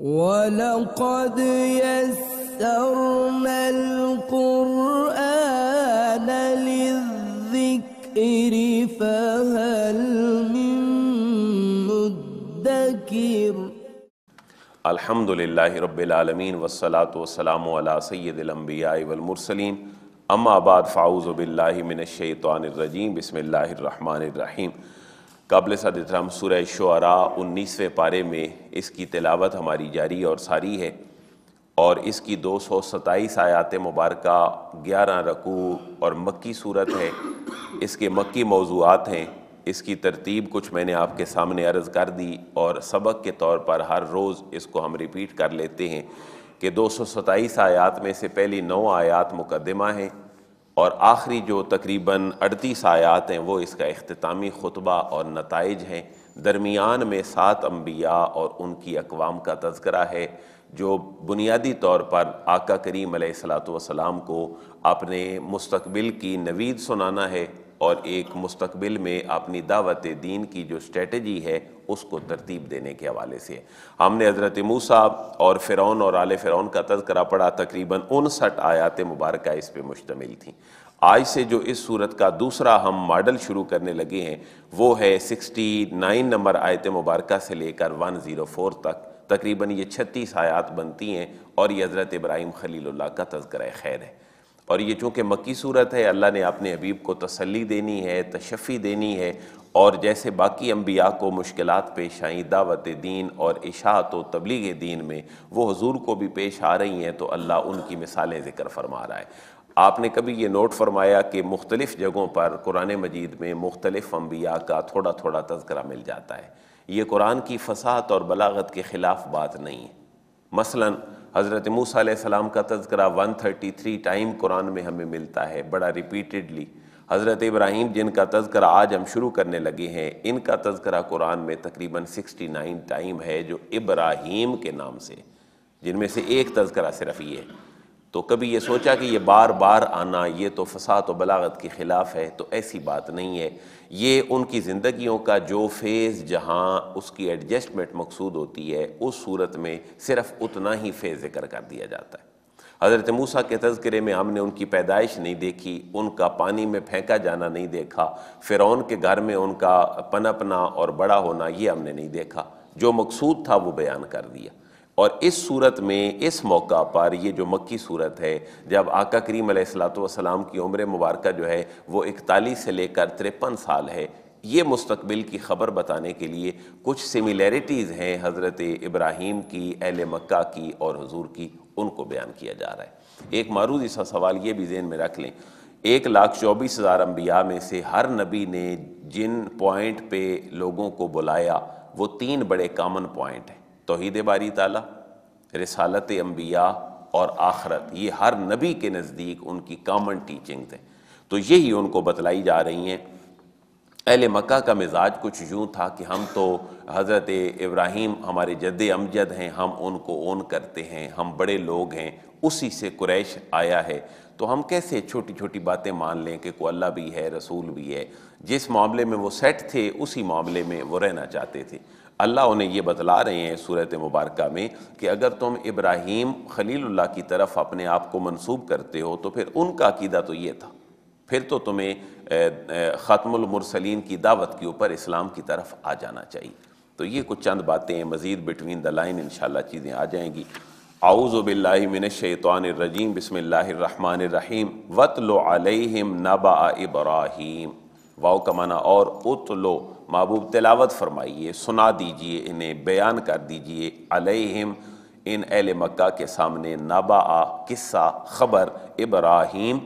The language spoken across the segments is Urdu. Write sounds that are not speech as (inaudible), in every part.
وَلَقَدْ يَسَّرْنَا الْقُرْآنَ لِلذِّكْرِ فَهَلْ مِن مُدَّكِرٍ الحمد للہ رب العالمین والصلاة والسلام علی سید الانبیاء والمرسلین. اما بعد، فاعوذ باللہ من الشیطان الرجیم. بسم اللہ الرحمن الرحیم. قابل صد احترام سورہ شعراء انیسویں پارے میں اس کی تلاوت ہماری جاری اور ساری ہے اور اس کی دو سو ستائیس آیات مبارکہ، گیارہ رکوع اور مکی صورت ہے۔ اس کے مکی موضوعات ہیں۔ اس کی ترتیب کچھ میں نے آپ کے سامنے عرض کر دی اور سبق کے طور پر ہر روز اس کو ہم ریپیٹ کر لیتے ہیں کہ دو سو ستائیس آیات میں سے پہلی نو آیات مقدمہ ہیں۔ اور آخری جو تقریباً اڑتیس آیات ہیں وہ اس کا اختتامی خطبہ اور نتائج ہیں۔ درمیان میں سات انبیاء اور ان کی اقوام کا تذکرہ ہے، جو بنیادی طور پر آقا کریم علیہ السلام کو اپنے مستقبل کی نوید سنانا ہے۔ اور ایک مستقبل میں اپنی دعوت دین کی جو اسٹریٹجی ہے، اس کو ترتیب دینے کے حوالے سے۔ ہم نے حضرت موسیٰ اور فرعون اور آل فرعون کا تذکرہ پڑھا، تقریباً انسٹھ آیات مبارکہ اس پہ مشتمل تھیں۔ آج سے جو اس صورت کا دوسرا ہم ماڈل شروع کرنے لگے ہیں، وہ ہے سکسٹی نائن نمبر آیت مبارکہ سے لے کر ون زیرو فور تک۔ تقریباً یہ چھتیس آیات بنتی ہیں اور یہ حضرت ابراہیم خلیل اللہ کا تذکرہ خیر ہے۔ اور یہ چونکہ مکی صورت ہے، اللہ نے اپنے حبیب کو تسلی دینی ہے، تشفی دینی ہے اور جیسے باقی انبیاء کو مشکلات پیش آئیں، دعوت دین اور اشاعت و تبلیغ دین میں وہ حضور کو بھی پیش آ رہی ہیں، تو اللہ ان کی مثالیں ذکر فرما رہا ہے۔ آپ نے کبھی یہ نوٹ فرمایا کہ مختلف جگہوں پر قرآن مجید میں مختلف انبیاء کا تھوڑا تھوڑا تذکرہ مل جاتا ہے؟ یہ قرآن کی فصاحت اور بلاغت کے خلاف بات نہیں ہے۔ مثلاً حضرت موسیٰ علیہ السلام کا تذکرہ 133 ٹائم قرآن میں ہمیں ملتا ہے، بڑا ریپیٹڈلی حضرت ابراہیم جن کا تذکرہ آج ہم شروع کرنے لگے ہیں، ان کا تذکرہ قرآن میں تقریباً 69 ٹائم ہے جو ابراہیم کے نام سے، جن میں سے ایک تذکرہ صرف یہ ہے۔ تو کبھی یہ سوچا کہ یہ بار بار آنا، یہ تو فساد و بلاغت کے خلاف ہے، تو ایسی بات نہیں ہے۔ یہ ان کی زندگیوں کا جو فیز جہاں اس کی ایڈجسٹمنٹ مقصود ہوتی ہے، اس صورت میں صرف اتنا ہی فیز ذکر کر دیا جاتا ہے۔ حضرت موسیٰ کے تذکرے میں ہم نے ان کی پیدائش نہیں دیکھی، ان کا پانی میں پھینکا جانا نہیں دیکھا، فرعون کے گھر میں ان کا پنپنا اور بڑا ہونا یہ ہم نے نہیں دیکھا۔ جو مقصود تھا وہ بیان کر دیا۔ اور اس صورت میں، اس موقع پر یہ جو مکی صورت ہے، جب آقا کریم علیہ السلاۃ والسلام کی عمر مبارکہ جو ہے، وہ اکتالیس سے لے کر ترپن سال ہے، یہ مستقبل کی خبر بتانے کے لیے کچھ سملیرٹیز ہیں حضرت ابراہیم کی، اہل مکہ کی اور حضور کی، ان کو بیان کیا جا رہا ہے۔ ایک معروض سا سوال یہ بھی ذہن میں رکھ لیں، ایک لاکھ چوبیس ہزار انبیاء میں سے ہر نبی نے جن پوائنٹ پہ لوگوں کو بلایا، وہ تین بڑے کامن پوائنٹ ہیں۔ توحید باری تعالیٰ، رسالت انبیاء اور آخرت، یہ ہر نبی کے نزدیک ان کی کامن ٹیچنگ ہیں تو یہی ان کو بتلائی جا رہی ہیں۔ اہل مکہ کا مزاج کچھ یوں تھا کہ ہم تو حضرت ابراہیم ہمارے جد امجد ہیں، ہم ان کو اون کرتے ہیں، ہم بڑے لوگ ہیں، اسی سے قریش آیا ہے۔ تو ہم کیسے چھوٹی چھوٹی باتیں مان لیں کہ کوئی اللہ بھی ہے، رسول بھی ہے، جس معاملے میں وہ سیٹ تھے، اسی معاملے میں وہ رہنا چاہتے تھے۔ اللہ انہیں یہ بتلا رہے ہیں صورت مبارکہ میں کہ اگر تم ابراہیم خلیل اللہ کی طرف اپنے آپ کو منسوب کرتے ہو تو پھر ان کا عقیدہ تو یہ تھا۔ پھر تو تمہیں ختم المرسلین کی دعوت کے اوپر اسلام کی طرف آ جانا چاہیے۔ تو یہ کچھ چند باتیں ہیں مزید بٹوین دا لائن انشاءاللہ چیزیں آ جائیں گی۔ اعوذ باللہ من الشیطان الرجیم، بسم اللہ الرحمن الرحیم۔ وَتْلُ عَلَيْهِمْ نَبَعَ إِبْرَاهِيمِ۔ واؤ کا معنی اور اتلو محبوب تلاوت فرمائیے، سنا دیجیے، انہیں بیان کر دیجیے۔ علیہم، ان اہل مکہ کے سامنے نبا قصہ، خبر ابراہیم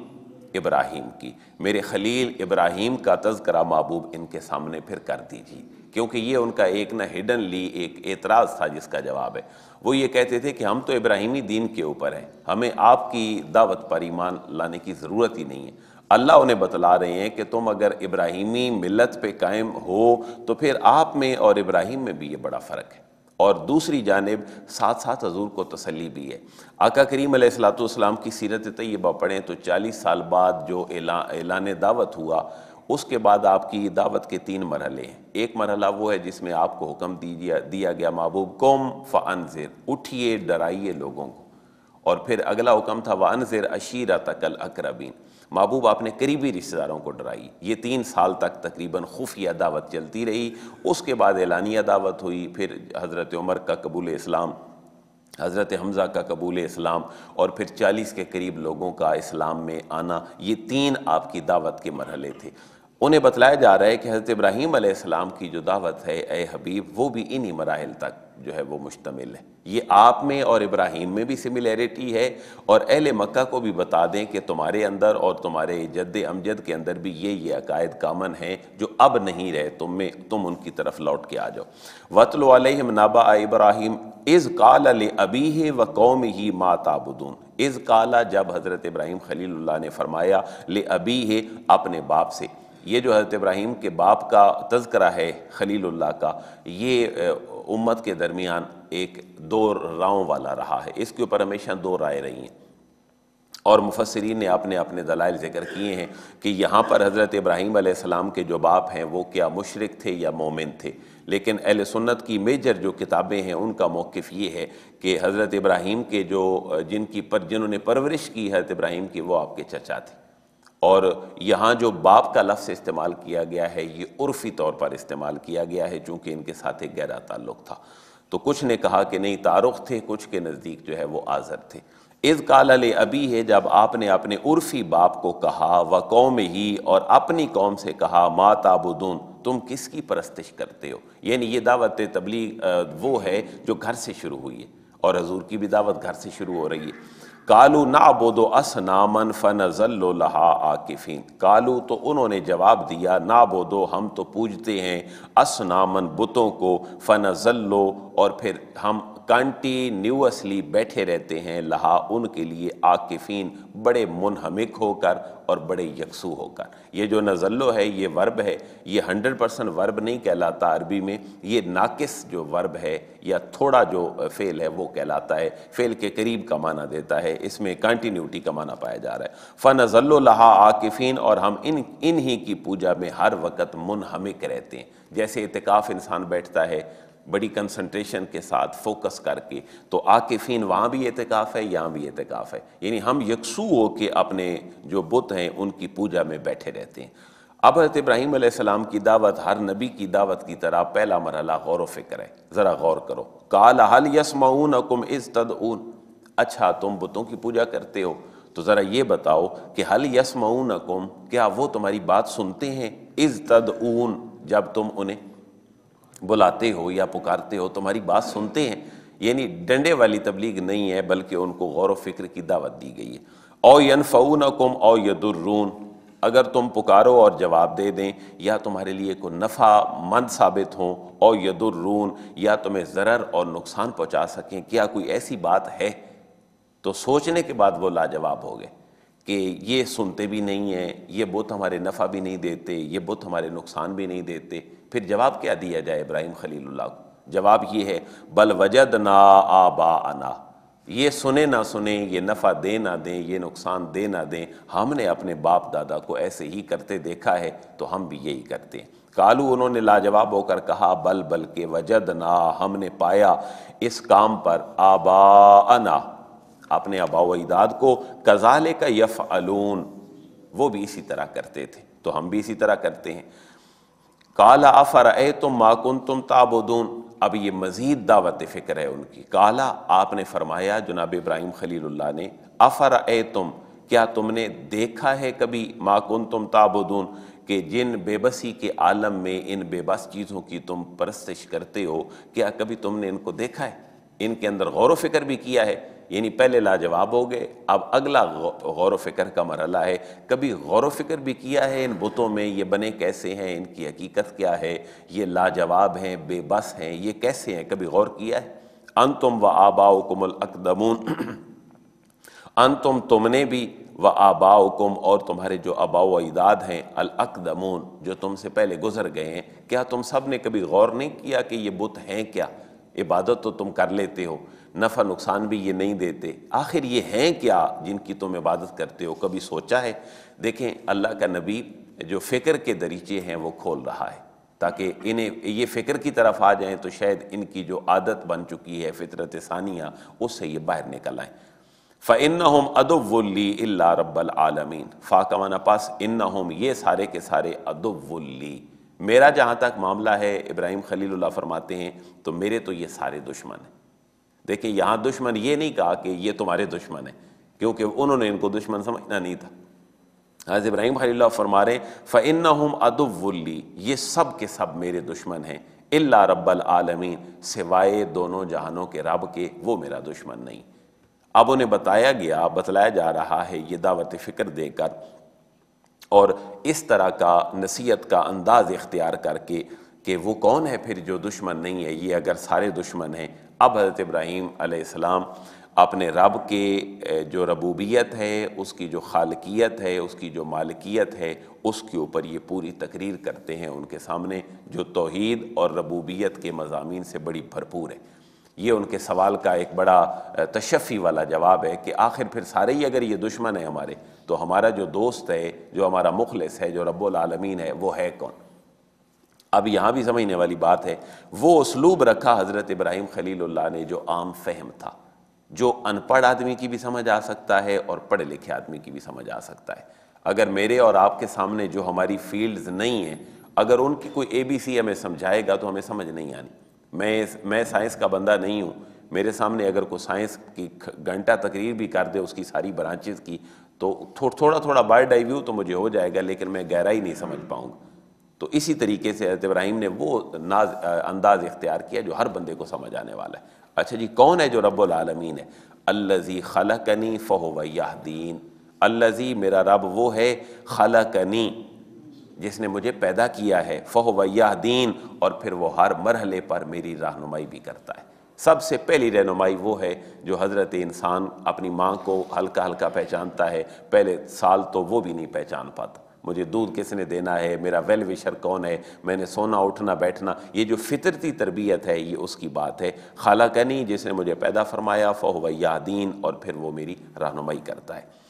ابراہیم کی۔ میرے خلیل ابراہیم کا تذکرہ محبوب ان کے سامنے پھر کر دیجیے۔ کیونکہ یہ ان کا ایک نہ ہڈن لی، ایک اعتراض تھا جس کا جواب ہے۔ وہ یہ کہتے تھے کہ ہم تو ابراہیمی دین کے اوپر ہیں۔ ہمیں آپ کی دعوت پر ایمان لانے کی ضرورت ہی نہیں ہے۔ اللہ انہیں بتلا رہے ہیں کہ تم اگر ابراہیمی ملت پہ قائم ہو تو پھر آپ میں اور ابراہیم میں بھی یہ بڑا فرق ہے۔ اور دوسری جانب ساتھ ساتھ حضور کو تسلی بھی ہے۔ آقا کریم علیہ السلاۃ والسلام کی سیرت طیبہ پڑھیں تو چالیس سال بعد جو اعلان دعوت ہوا، اس کے بعد آپ کی دعوت کے تین مرحلے ہیں۔ ایک مرحلہ وہ ہے جس میں آپ کو حکم دیجیا، دیا گیا محبوب قوم فنزر اٹھیے، ڈرائیے لوگوں کو۔ اور پھر اگلا حکم تھا وانزر عشیرہ تکل اقربین محبوب آپ نے قریبی رشتہ داروں کو ڈرائی۔ یہ تین سال تک تقریباً خفیہ دعوت چلتی رہی۔ اس کے بعد اعلانیہ دعوت ہوئی، پھر حضرت عمر کا قبول اسلام، حضرت حمزہ کا قبول اسلام، اور پھر چالیس کے قریب لوگوں کا اسلام میں آنا۔ یہ تین آپ کی دعوت کے مرحلے تھے۔ انہیں بتلایا جا رہا ہے کہ حضرت ابراہیم علیہ السلام کی جو دعوت ہے، اے حبیب، وہ بھی انہی مراحل تک جو ہے وہ مشتمل ہے۔ یہ آپ میں اور ابراہیم میں بھی سملیرٹی ہے اور اہل مکہ کو بھی بتا دیں کہ تمہارے اندر اور تمہارے جد امجد کے اندر بھی یہ یہ عقائد کامن ہیں جو اب نہیں رہے، تم میں، تم ان کی طرف لوٹ کے آ جاؤ۔ وطل علیہم نابا ابراہیم از کال ابی ہے و قوم ہی ما تابدون از کالا جب حضرت ابراہیم خلیل اللہ نے فرمایا لے ابی ہے اپنے باپ سے یہ جو حضرت ابراہیم کے باپ کا تذکرہ ہے خلیل اللہ کا، یہ امت کے درمیان ایک دو راؤں والا رہا ہے۔ اس کے اوپر ہمیشہ دو رائے رہی ہیں۔ اور مفسرین نے اپنے اپنے دلائل ذکر کیے ہیں کہ یہاں پر حضرت ابراہیم علیہ السلام کے جو باپ ہیں وہ کیا مشرق تھے یا مومن تھے۔ لیکن اہل سنت کی میجر جو کتابیں ہیں ان کا موقف یہ ہے کہ حضرت ابراہیم کے جو جن کی پر، جنہوں نے پرورش کی حضرت ابراہیم کی، وہ آپ کے چچا تھے۔ اور یہاں جو باپ کا لفظ استعمال کیا گیا ہے، یہ عرفی طور پر استعمال کیا گیا ہے، چونکہ ان کے ساتھ ایک گہرا تعلق تھا۔ تو کچھ نے کہا کہ نہیں تعارق تھے، کچھ کے نزدیک جو ہے وہ آزر تھے۔ از کال ابی ہے، جب آپ نے اپنے عرفی باپ کو کہا، و قوم ہی، اور اپنی قوم سے کہا، ما تابدون تم کس کی پرستش کرتے ہو؟ یعنی یہ دعوت تبلیغ وہ ہے جو گھر سے شروع ہوئی ہے۔ اور حضور کی بھی دعوت گھر سے شروع ہو رہی ہے۔ کالو نہ بودو اس نامن فن ذلو لہا آکفین کالو تو انہوں نے جواب دیا نہ بودو ہم تو پوجتے ہیں اس نامن بتوں کو فن ذلو اور پھر ہم کنٹینیوسلی بیٹھے رہتے ہیں، لہا ان کے لیے آکفین بڑے منہمک ہو کر اور بڑے یکسو ہو کر۔ یہ جو نزلو ہے، یہ ورب ہے۔ یہ ہنڈرڈ پرسنٹ ورب نہیں کہلاتا عربی میں۔ یہ ناقص جو ورب ہے یا تھوڑا جو فعل ہے، وہ کہلاتا ہے۔ فعل کے قریب کا معنی دیتا ہے۔ اس میں کنٹینیوٹی کا معنی پایا جا رہا ہے۔ فنزل لہا آکفین اور ہم ان، انہی کی پوجا میں ہر وقت منہمک رہتے ہیں۔ جیسے اعتکاف انسان بیٹھتا ہے بڑی کنسنٹریشن کے ساتھ فوکس کر کے، تو آکفین وہاں بھی اعتکاف ہے، یہاں بھی اعتکاف ہے۔ یعنی ہم یکسو ہو کے اپنے جو بت ہیں، ان کی پوجا میں بیٹھے رہتے ہیں۔ اب حضرت ابراہیم علیہ السلام کی دعوت، ہر نبی کی دعوت کی طرح پہلا مرحلہ غور و فکر ہے۔ ذرا غور کرو۔ کال حل یسمعون کم از تدعون؟ اچھا تم بتوں کی پوجا کرتے ہو۔ تو ذرا یہ بتاؤ کہ حل یسمعون کم کیا وہ تمہاری بات سنتے ہیں؟ از تدعون، جب تم انہیں بلاتے ہو یا پکارتے ہو تمہاری بات سنتے ہیں۔ یعنی ڈنڈے والی تبلیغ نہیں ہے، بلکہ ان کو غور و فکر کی دعوت دی گئی ہے۔ او ینفعونکم او یدرون، اگر تم پکارو اور جواب دے دیں، یا تمہارے لیے کوئی نفع مند ثابت ہوں، او یدرون، یا تمہیں ضرر اور نقصان پہنچا سکیں۔ کیا کوئی ایسی بات ہے؟ تو سوچنے کے بعد وہ لاجواب ہو گئے کہ یہ سنتے بھی نہیں ہیں، یہ بت ہمارے نفع بھی نہیں دیتے، یہ بت ہمارے نقصان بھی نہیں دیتے۔ پھر جواب کیا دیا جائے ابراہیم خلیل اللہ کو؟ جواب یہ ہے، بل وجد نا آبا انا یہ سنے نہ سنیں یہ نفع دے نہ دیں، یہ نقصان دے نہ دیں، ہم نے اپنے باپ دادا کو ایسے ہی کرتے دیکھا ہے تو ہم بھی یہی کرتے ہیں۔ کالو انہوں نے لاجواب ہو کر کہا، بل بل کے وجد نا ہم نے پایا اس کام پر آبا انا اپنے آبا و اجداد کو کزالے کا یف وہ بھی اسی طرح کرتے تھے۔ تو ہم بھی اسی طرح کرتے ہیں۔ کالا افر اے تم ماکن تم تابودون اب یہ مزید دعوت فکر ہے ان کی۔ کالا آپ نے فرمایا، جناب ابراہیم خلیل اللہ نے افر اے تم کیا تم نے دیکھا ہے کبھی ماکن تم تابودون کہ جن بے بسی کے عالم میں ان بے بس چیزوں کی تم پرستش کرتے ہو، کیا کبھی تم نے ان کو دیکھا ہے؟ ان کے اندر غور و فکر بھی کیا ہے۔ یعنی پہلے لاجواب ہو گئے، اب اگلا غور و فکر کا مرحلہ ہے۔ کبھی غور و فکر بھی کیا ہے ان بتوں میں، یہ بنے کیسے ہیں، ان کی حقیقت کیا ہے؟ یہ لاجواب ہیں، بے بس ہیں، یہ کیسے ہیں؟ کبھی غور کیا ہے؟ انتم و آباؤکم الاقدمون۔ (clears throat) انتم تم نے بھی و آباؤکم اور تمہارے جو آبا و اجداد ہیں، الاقدمون، جو تم سے پہلے گزر گئے ہیں۔ کیا تم سب نے کبھی غور نہیں کیا کہ یہ بت ہیں کیا؟ عبادت تو تم کر لیتے ہو۔ نفع نقصان بھی یہ نہیں دیتے۔ آخر یہ ہیں کیا جن کی تم عبادت کرتے ہو؟ کبھی سوچا ہے؟ دیکھیں، اللہ کا نبی جو فکر کے دریچے ہیں، وہ کھول رہا ہے۔ تاکہ انہیں یہ فکر کی طرف آ جائیں تو شاید ان کی جو عادت بن چکی ہے، فطرت ثانیہ، اس سے یہ باہر نکل آئیں۔ فَإِنَّهُمْ أَدُوُّ لِي إِلَّا رَبَّ الْعَالَمِينَ۔ فا کا معنی پاس انہم یہ سارے کے سارے ادو لی میرا جہاں تک معاملہ ہے، ابراہیم خلیل اللہ فرماتے ہیں، تو میرے تو یہ سارے دشمن ہیں۔ دیکھیں، یہاں دشمن یہ نہیں کہا کہ یہ تمہارے دشمن ہیں، کیونکہ انہوں نے ان کو دشمن سمجھنا نہیں تھا۔ حضرت ابراہیم خلیل اللہ فرما رہے فَإِنَّهُمْ أَدُوُّ لِي، یہ سب کے سب میرے دشمن ہیں اللہ رب العالمین سوائے دونوں جہانوں کے رب کے، وہ میرا دشمن نہیں۔ اب انہیں بتایا گیا، بتلایا جا رہا ہے، یہ دعوت فکر دے کر اور اس طرح کا نصیحت کا انداز اختیار کر کے کہ وہ کون ہے پھر جو دشمن نہیں ہے، یہ اگر سارے دشمن ہیں اب حضرت ابراہیم علیہ السلام اپنے رب کے جو ربوبیت ہے، اس کی جو خالقیت ہے، اس کی جو مالکیت ہے، اس کے اوپر یہ پوری تقریر کرتے ہیں ان کے سامنے، جو توحید اور ربوبیت کے مضامین سے بڑی بھرپور ہے۔ یہ ان کے سوال کا ایک بڑا تشفی والا جواب ہے کہ آخر پھر سارے ہی اگر یہ دشمن ہیں ہمارے، تو ہمارا جو دوست ہے، جو ہمارا مخلص ہے، جو رب العالمین ہے، وہ ہے کون؟ اب یہاں بھی سمجھنے والی بات ہے، وہ اسلوب رکھا حضرت ابراہیم خلیل اللہ نے جو عام فہم تھا، جو ان پڑھ آدمی کی بھی سمجھ آ سکتا ہے اور پڑھے لکھے آدمی کی بھی سمجھ آ سکتا ہے۔ اگر میرے اور آپ کے سامنے جو ہماری فیلڈز نہیں ہیں، اگر ان کی کوئی اے بی سی ہمیں سمجھائے گا تو ہمیں سمجھ نہیں آنی۔ میں میں سائنس کا بندہ نہیں ہوں۔ میرے سامنے اگر کوئی سائنس کی گھنٹہ تقریر بھی کر دے، اس کی ساری برانچز کی، تو تھوڑا تھوڑا بارڈ آئی ویو تو مجھے ہو جائے گا، لیکن میں گہرائی نہیں سمجھ پاؤں گا۔ تو اسی طریقے سے حضرت ابراہیم نے وہ ناز انداز اختیار کیا جو ہر بندے کو سمجھ آنے والا ہے۔ اچھا جی کون ہے جو رب العالمین ہے؟ الزی خلقنی فہو یہدین۔ الزی میرا رب وہ ہے، خلقنی، جس نے مجھے پیدا کیا ہے، فہو یہدین۔ اور پھر وہ ہر مرحلے پر میری رہنمائی بھی کرتا ہے۔ سب سے پہلی رہنمائی وہ ہے جو حضرت انسان اپنی ماں کو ہلکا ہلکا پہچانتا ہے۔ پہلے سال تو وہ بھی نہیں پہچان پاتا۔ مجھے دودھ کس نے دینا ہے؟ میرا ویل وشر کون ہے؟ میں نے سونا، اٹھنا، بیٹھنا، یہ جو فطرتی تربیت ہے، یہ اس کی بات ہے۔ خالہ کنی، جس نے مجھے پیدا فرمایا، فہو یادین، اور پھر وہ میری رہنمائی کرتا ہے۔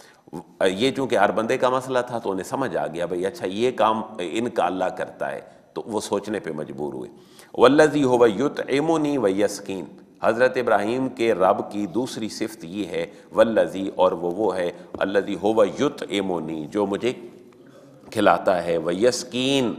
یہ چونکہ ہر بندے کا مسئلہ تھا تو انہیں سمجھ آ گیا بھائی اچھا یہ کام ان کا اللہ کرتا ہے۔ تو وہ سوچنے پہ مجبور ہوئے۔ ولزی ہو یت ایمونی و یسکین حضرت ابراہیم کے رب کی دوسری صفت یہ ہے ولزی اور وہ وہ ہے الزی ہو یت ایمونی جو مجھے کھلاتا ہے، وہ یسکین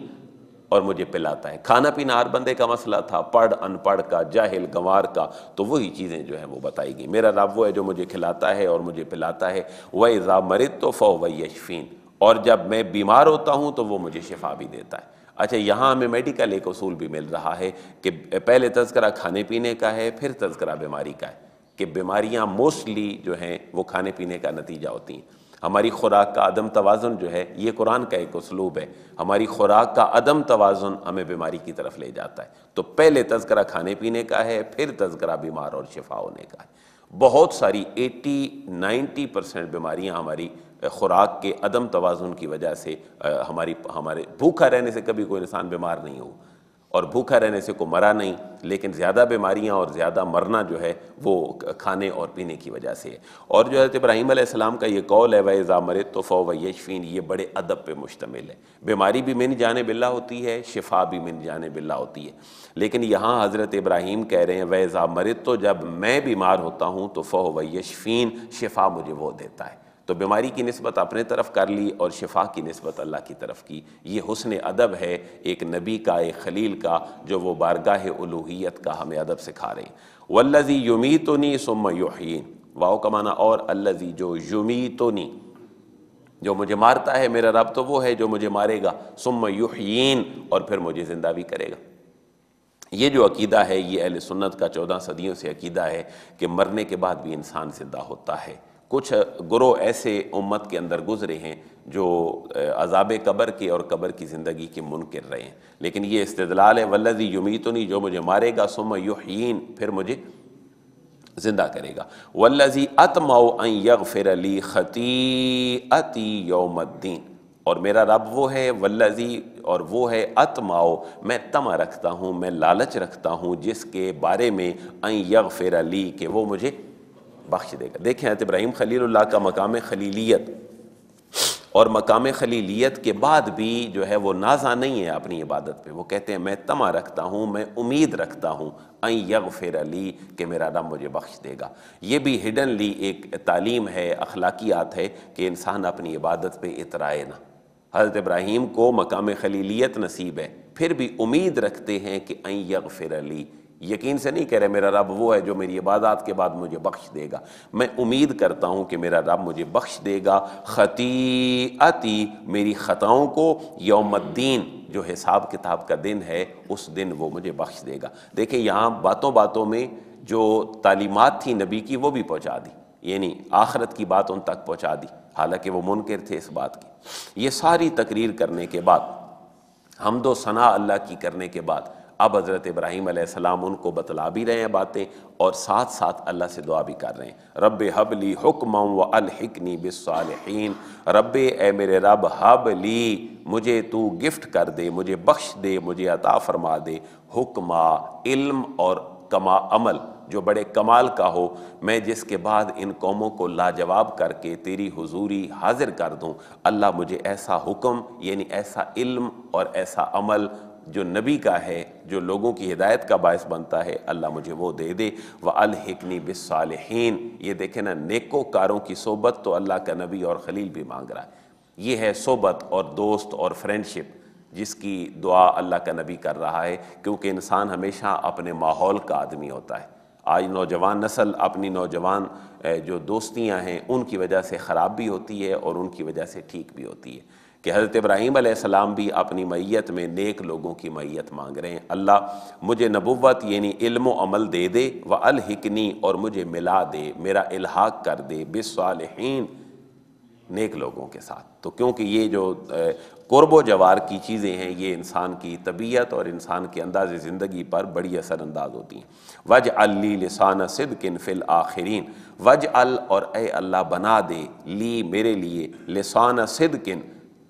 اور مجھے پلاتا ہے۔ کھانا پینا ہر بندے کا مسئلہ تھا، پڑھ، ان پڑھ کا، جاہل، گنوار کا، تو وہی چیزیں جو ہیں وہ بتائی گئی میرا رب وہ ہے جو مجھے کھلاتا ہے اور مجھے پلاتا ہے۔ وہ ایزا مرد تو فو و یشفین اور جب میں بیمار ہوتا ہوں تو وہ مجھے شفا بھی دیتا ہے۔ اچھا یہاں ہمیں میڈیکل ایک اصول بھی مل رہا ہے کہ پہلے تذکرہ کھانے پینے کا ہے، پھر تذکرہ بیماری کا ہے۔ کہ بیماریاں موسٹلی جو ہیں وہ کھانے پینے کا نتیجہ ہوتی ہیں۔ ہماری خوراک کا عدم توازن جو ہے، یہ قرآن کا ایک اسلوب ہے۔ ہماری خوراک کا عدم توازن ہمیں بیماری کی طرف لے جاتا ہے۔ تو پہلے تذکرہ کھانے پینے کا ہے، پھر تذکرہ بیمار اور شفا ہونے کا ہے۔ بہت ساری ایٹی، نائنٹی پرسنٹ بیماریاں ہماری خوراک کے عدم توازن کی وجہ سے ہماری، ہمارے بھوکا رہنے سے کبھی کوئی انسان بیمار نہیں ہو۔ اور بھوکا رہنے سے کوئی مرا نہیں، لیکن زیادہ بیماریاں اور زیادہ مرنا جو ہے وہ کھانے اور پینے کی وجہ سے ہے۔ اور جو حضرت ابراہیم علیہ السلام کا یہ قول ہے، وَإِذَا مَرِدْتُ فَهُوَ یشفین یہ بڑے ادب پہ مشتمل ہے۔ بیماری بھی من جانب اللہ ہوتی ہے، شفا بھی من جانب اللہ ہوتی ہے۔ لیکن یہاں حضرت ابراہیم کہہ رہے ہیں، وَإِذَا مَرِدْتُ جب میں بیمار ہوتا ہوں تو فَهُوَ یشفین شفا مجھے وہ دیتا ہے۔ تو بیماری کی نسبت اپنے طرف کر لی اور شفا کی نسبت اللہ کی طرف کی۔ یہ حسن ادب ہے ایک نبی کا، ایک خلیل کا، جو وہ بارگاہ الوحیت کا ہمیں ادب سکھا رہے ہیں۔ والذی یمیتنی ثم یحیین واؤ کا معنی اور الذی جو یمیتنی۔ جو مجھے مارتا ہے میرا رب تو وہ ہے جو مجھے مارے گا۔ ثم یحیین اور پھر مجھے زندہ بھی کرے گا۔ یہ جو عقیدہ ہے، یہ اہل سنت کا چودہ صدیوں سے عقیدہ ہے کہ مرنے کے بعد بھی انسان زندہ ہوتا ہے۔ کچھ گروہ ایسے امت کے اندر گزرے ہیں جو عذاب قبر کے اور قبر کی زندگی کے منکر رہے ہیں۔ لیکن یہ استدلال ہے ولزی یمیتنی جو مجھے مارے گا، ثم یحیین پھر مجھے زندہ کرے گا۔ والذی اتمو ان یغفر لی خطیئتی یوم الدین اور میرا رب وہ ہے والذی اور وہ ہے اتماؤ میں تمہ رکھتا ہوں، میں لالچ رکھتا ہوں، جس کے بارے میں ان یغفر لی کہ وہ مجھے بخش دے گا۔ دیکھیں حضرت ابراہیم خلیل اللہ کا مقام خلیلیت۔ اور مقام خلیلیت کے بعد بھی جو ہے وہ نازا نہیں ہے اپنی عبادت پہ۔ وہ کہتے ہیں، میں تما رکھتا ہوں، میں امید رکھتا ہوں این یغفر علی کہ میرا رب مجھے بخش دے گا۔ یہ بھی ہڈنلی ایک تعلیم ہے، اخلاقیات ہے کہ انسان اپنی عبادت پہ اترائے نہ۔ حضرت ابراہیم کو مقام خلیلیت نصیب ہے۔ پھر بھی امید رکھتے ہیں کہ این یغفر علی یقین سے نہیں کہہ رہے میرا رب وہ ہے جو میری عبادات کے بعد مجھے بخش دے گا۔ میں امید کرتا ہوں کہ میرا رب مجھے بخش دے گا۔ خطیعتی میری خطاؤں کو یوم الدین جو حساب کتاب کا دن ہے، اس دن وہ مجھے بخش دے گا۔ دیکھیں یہاں باتوں باتوں میں جو تعلیمات تھی نبی کی، وہ بھی پہنچا دی۔ یعنی آخرت کی بات ان تک پہنچا دی۔ حالانکہ وہ منکر تھے اس بات کی۔ یہ ساری تقریر کرنے کے بعد، حمد و ثناء اللہ کی کرنے کے بعد اب حضرت ابراہیم علیہ السلام ان کو بتلا بھی رہے ہیں باتیں اور ساتھ ساتھ اللہ سے دعا بھی کر رہے ہیں۔ رب حبلی حکم و الحکنی بالصالحین۔ رب اے میرے رب حبلی مجھے تو گفٹ کر دے، مجھے بخش دے، مجھے عطا فرما دے۔ حکمہ علم اور کما عمل، جو بڑے کمال کا ہو، میں جس کے بعد ان قوموں کو لاجواب کر کے تیری حضوری حاضر کر دوں۔ اللہ مجھے ایسا حکم یعنی ایسا علم اور ایسا عمل جو نبی کا ہے، جو لوگوں کی ہدایت کا باعث بنتا ہے، اللہ مجھے وہ دے دے۔ وہ الحکنی بالصالحین یہ دیکھیں نا نیکو کاروں کی صحبت تو اللہ کا نبی اور خلیل بھی مانگ رہا ہے۔ یہ ہے صحبت اور دوست اور فرینڈشپ، جس کی دعا اللہ کا نبی کر رہا ہے۔ کیونکہ انسان ہمیشہ اپنے ماحول کا آدمی ہوتا ہے۔ آج نوجوان نسل اپنی نوجوان جو دوستیاں ہیں، ان کی وجہ سے خراب بھی ہوتی ہے اور ان کی وجہ سے ٹھیک بھی ہوتی ہے۔ کہ حضرت ابراہیم علیہ السلام بھی اپنی میت میں نیک لوگوں کی میت مانگ رہے ہیں۔ اللہ مجھے نبوت یعنی علم و عمل دے دے و الحکنی اور مجھے ملا دے، میرا الحاق کر دے بصالحین نیک لوگوں کے ساتھ۔ تو کیونکہ یہ جو قرب و جوار کی چیزیں ہیں، یہ انسان کی طبیعت اور انسان کے انداز زندگی پر بڑی اثر انداز ہوتی ہیں۔ وج علی لسان صدقن فی الآخرین وج ال اور اے اللہ بنا دے لی میرے لیے لسان صدقن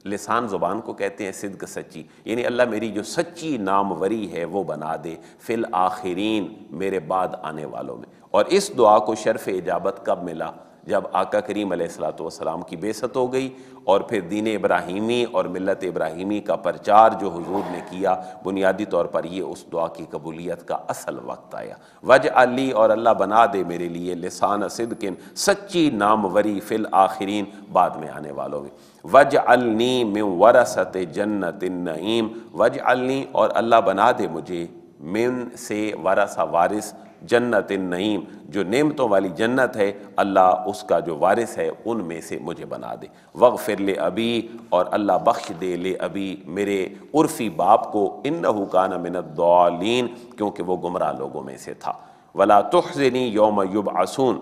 لسان زبان کو کہتے ہیں صدق سچی۔ یعنی اللہ میری جو سچی ناموری ہے وہ بنا دے۔ فی الآخرین میرے بعد آنے والوں میں۔ اور اس دعا کو شرف اجابت کب ملا؟ جب آقا کریم علیہ السلاۃ والسلام کی بیست ہو گئی اور پھر دین ابراہیمی اور ملت ابراہیمی کا پرچار جو حضور نے کیا، بنیادی طور پر یہ اس دعا کی قبولیت کا اصل وقت آیا۔ وج علی اور اللہ بنا دے میرے لیے لسان صدقن، سچی ناموری فی الآخرین بعد میں آنے والوں میں۔ وج النی من ورثت جنت النعیم وج النی اور اللہ بنا دے مجھے من سے ورثہ وارث جنت النعیم، جو نعمتوں والی جنت ہے، اللہ اس کا جو وارث ہے، ان میں سے مجھے بنا دے۔ وغفر لے ابی اور اللہ بخش دے لے ابی میرے عرفی باپ کو انہو کان من الضالین، کیونکہ وہ گمراہ لوگوں میں سے تھا۔ ولا تخزنی یوم یبعثون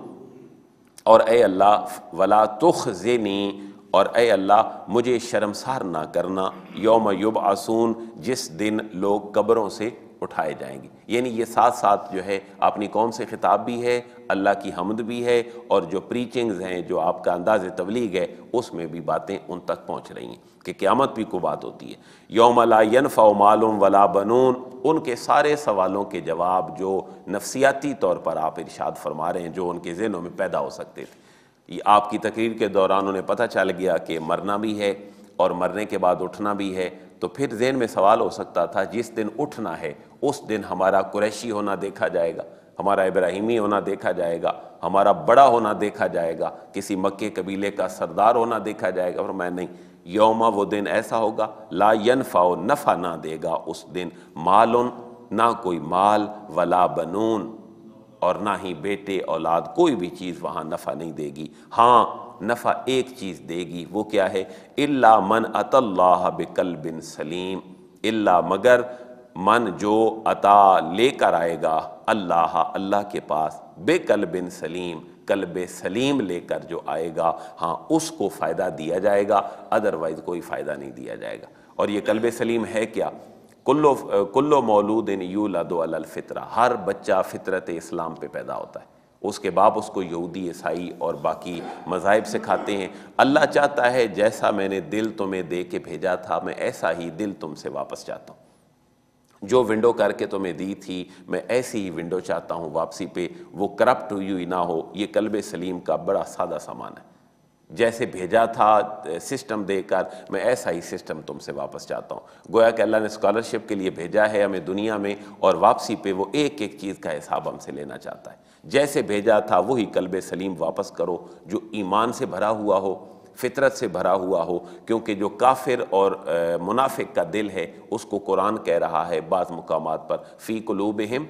اور اے اللہ، ولا تخزنی اور اے اللہ، مجھے شرمسار نہ کرنا، یوم یبعثون، جس دن لوگ قبروں سے اٹھائے جائیں گے۔ یعنی یہ ساتھ ساتھ جو ہے، اپنی قوم سے خطاب بھی ہے، اللہ کی حمد بھی ہے، اور جو پریچنگز ہیں، جو آپ کا انداز تبلیغ ہے، اس میں بھی باتیں ان تک پہنچ رہی ہیں کہ قیامت بھی کو بات ہوتی ہے۔ یوم لا ینفع مال ولا بنون، ان کے سارے سوالوں کے جواب جو نفسیاتی طور پر آپ ارشاد فرما رہے ہیں، جو ان کے ذہنوں میں پیدا ہو سکتے تھے۔ آپ کی تقریر کے دوران انہیں پتہ چل گیا کہ مرنا بھی ہے اور مرنے کے بعد اٹھنا بھی ہے، تو پھر ذہن میں سوال ہو سکتا تھا، جس دن اٹھنا ہے، اس دن ہمارا قریشی ہونا دیکھا جائے گا، ہمارا ابراہیمی ہونا دیکھا جائے گا، ہمارا بڑا ہونا دیکھا جائے گا، کسی مکے قبیلے کا سردار ہونا دیکھا جائے گا، اور میں نہیں۔ یوما وہ دن ایسا ہوگا، لا ینفع نفع نہ دے گا اس دن مالن نہ کوئی مال ولا بنون۔ اور نہ ہی بیٹے، اولاد، کوئی بھی چیز وہاں نفع نہیں دے گی۔ ہاں نفع ایک چیز دے گی، وہ کیا ہے؟ اللہ من اط اللہ بکل بن سلیم اللہ مگر من جو عطا لے کر آئے گا، اللہ اللہ کے پاس بے کل بن سلیم کلب سلیم لے کر جو آئے گا ہاں اس کو فائدہ دیا جائے گا ادروائز کوئی فائدہ نہیں دیا جائے گا۔ اور یہ کلب سلیم ہے کیا؟ کلو کلو مولود یولد علی الفطرہ، ہر بچہ فطرت اسلام پہ پیدا ہوتا ہے۔ اس کے باپ اس کو یہودی، عیسائی اور باقی مذاہب سکھاتے ہیں۔ اللہ چاہتا ہے جیسا میں نے دل تمہیں دے کے بھیجا تھا، میں ایسا ہی دل تم سے واپس چاہتا ہوں۔ جو ونڈو کر کے تمہیں دی تھی، میں ایسی ہی ونڈو چاہتا ہوں واپسی پہ۔ وہ کرپٹ ہوئی ہوئی نہ ہو، یہ قلب سلیم کا بڑا سادہ سامان ہے۔ جیسے بھیجا تھا سسٹم دے کر میں ایسا ہی سسٹم تم سے واپس چاہتا ہوں۔ گویا کہ اللہ نے اسکالرشپ کے لیے بھیجا ہے ہمیں دنیا میں اور واپسی پہ وہ ایک ایک چیز کا حساب ہم سے لینا چاہتا ہے۔ جیسے بھیجا تھا، وہی قلب سلیم واپس کرو جو ایمان سے بھرا ہوا ہو، فطرت سے بھرا ہوا ہو، کیونکہ جو کافر اور منافق کا دل ہے، اس کو قرآن کہہ رہا ہے بعض مقامات پر۔ فی قلوبہم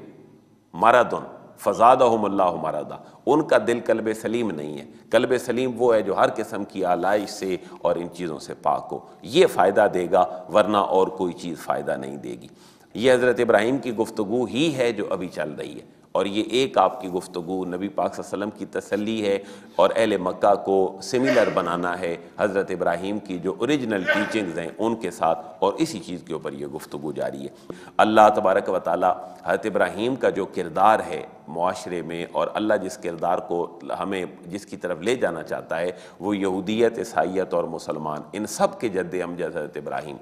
مردن فزادہم اللہ مردا ان کا دل قلب سلیم نہیں ہے۔ قلب سلیم وہ ہے جو ہر قسم کی آلائش سے اور ان چیزوں سے پاک ہو۔ یہ فائدہ دے گا، ورنہ اور کوئی چیز فائدہ نہیں دے گی۔ یہ حضرت ابراہیم کی گفتگو ہی ہے جو ابھی چل رہی ہے۔ اور یہ ایک آپ کی گفتگو نبی پاک صلی اللہ علیہ وسلم کی تسلی ہے اور اہل مکہ کو سملر بنانا ہے حضرت ابراہیم کی جو اوریجنل ٹیچنگز ہیں ان کے ساتھ اور اسی چیز کے اوپر یہ گفتگو جاری ہے۔ اللہ تبارک و تعالی حضرت ابراہیم کا جو کردار ہے معاشرے میں اور اللہ جس کردار کو ہمیں جس کی طرف لے جانا چاہتا ہے وہ یہودیت، عیسائیت اور مسلمان، ان سب کے جد امجد حضرت ابراہیم۔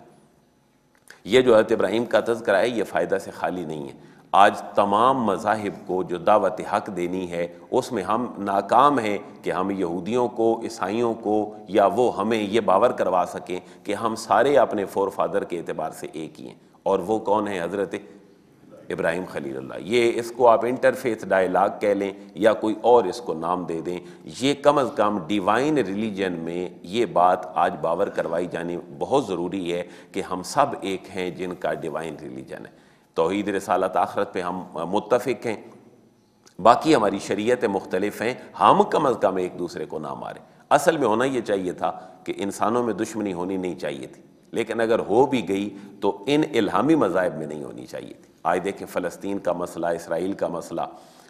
یہ جو حضرت ابراہیم کا تذکرہ ہے یہ فائدہ سے خالی نہیں ہے۔ آج تمام مذاہب کو جو دعوت حق دینی ہے، اس میں ہم ناکام ہیں کہ ہم یہودیوں کو، عیسائیوں کو یا وہ ہمیں یہ باور کروا سکیں کہ ہم سارے اپنے فور فادر کے اعتبار سے ایک ہی ہیں۔ اور وہ کون ہیں؟ حضرت ابراہیم خلیل اللہ۔ یہ اس کو آپ انٹرفیس ڈائلاگ کہہ لیں یا کوئی اور اس کو نام دے دیں۔ یہ کم از کم ڈیوائن ریلیجن میں یہ بات آج باور کروائی جانی بہت ضروری ہے کہ ہم سب ایک ہیں جن کا ڈیوائن ریلیجن ہے۔ توحید رسالت آخرت پہ ہم متفق ہیں۔ باقی ہماری شریعت مختلف ہیں۔ ہم کم از کم ایک دوسرے کو نہ ماریں۔ اصل میں ہونا یہ چاہیے تھا کہ انسانوں میں دشمنی ہونی نہیں چاہیے تھی۔ لیکن اگر ہو بھی گئی تو ان الہامی مذاہب میں نہیں ہونی چاہیے تھی۔ آج دیکھیں فلسطین کا مسئلہ، اسرائیل کا مسئلہ۔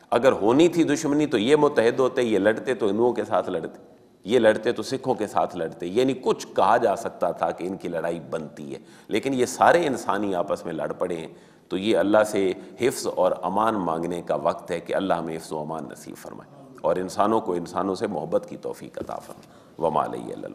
اگر ہونی تھی دشمنی تو یہ متحد ہوتے، یہ لڑتے تو ہندوؤں کے ساتھ لڑتے۔ یہ لڑتے تو سکھوں کے ساتھ لڑتے۔ یعنی کچھ کہا جا سکتا تھا کہ ان کی لڑائی بنتی ہے۔ لیکن یہ سارے انسانی آپس میں لڑ پڑے ہیں۔ تو یہ اللہ سے حفظ اور امان مانگنے کا وقت ہے کہ اللہ ہمیں حفظ و امان نصیب فرمائے اور انسانوں کو انسانوں سے محبت کی توفیق عطا فرمائے۔ وما علیہ اللہ